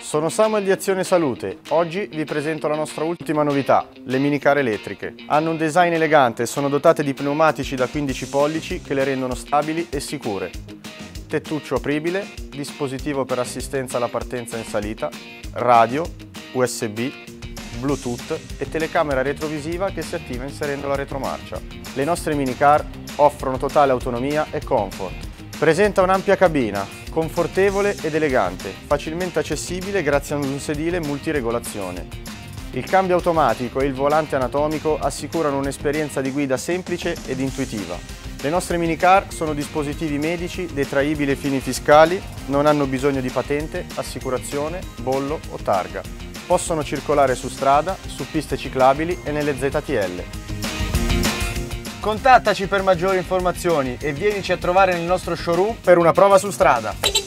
Sono Samuel di Azione Salute. Oggi vi presento la nostra ultima novità, le minicar elettriche. Hanno un design elegante e sono dotate di pneumatici da 15 pollici che le rendono stabili e sicure. Tettuccio apribile, dispositivo per assistenza alla partenza in salita, radio, USB, Bluetooth e telecamera retrovisiva che si attiva inserendo la retromarcia. Le nostre minicar offrono totale autonomia e comfort. Presenta un'ampia cabina, confortevole ed elegante, facilmente accessibile grazie ad un sedile multiregolazione. Il cambio automatico e il volante anatomico assicurano un'esperienza di guida semplice ed intuitiva. Le nostre minicar sono dispositivi medici detraibili ai fini fiscali, non hanno bisogno di patente, assicurazione, bollo o targa. Possono circolare su strada, su piste ciclabili e nelle ZTL. Contattaci per maggiori informazioni e vienici a trovare nel nostro showroom per una prova su strada.